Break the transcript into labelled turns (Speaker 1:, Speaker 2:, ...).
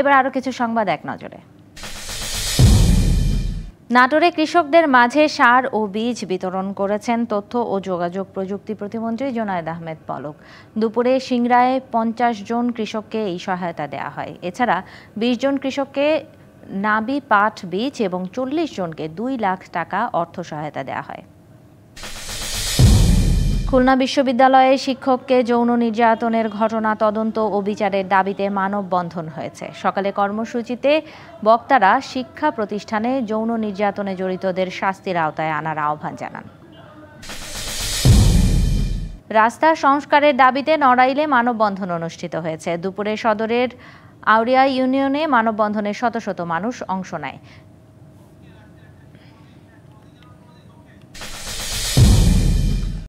Speaker 1: এবার আরও কিছু সংবাদ এক নজরে নাটোরে কৃষকদের মাঝে সার ও বীজ বিতরণ করেছেন তথ্য ও যোগাযোগ প্রযুক্তি প্রতিমন্ত্রী জোনায়দ আহমেদ পলক দুপুরে সিংরায় পঞ্চাশ জন কৃষককে এই সহায়তা দেয়া হয় এছাড়া বিশ জন কৃষককে নাবি পাঠ বীজ এবং চল্লিশ জনকে দুই লাখ টাকা অর্থ সহায়তা দেয়া হয় খুলনা বিশ্ববিদ্যালয়ে শিক্ষককে যৌন নির্যাতনের ঘটনা তদন্ত ও বিচারের দাবিতে মানববন্ধন হয়েছে সকালে কর্মসূচিতে বক্তারা শিক্ষা প্রতিষ্ঠানে যৌন নির্যাতনে জড়িতদের শাস্তির আওতায় আনার আহ্বান জানান রাস্তা সংস্কারের দাবিতে নড়াইলে মানববন্ধন অনুষ্ঠিত হয়েছে দুপুরে সদরের আউরিয়া ইউনিয়নে মানববন্ধনে শত শত মানুষ অংশ নেয়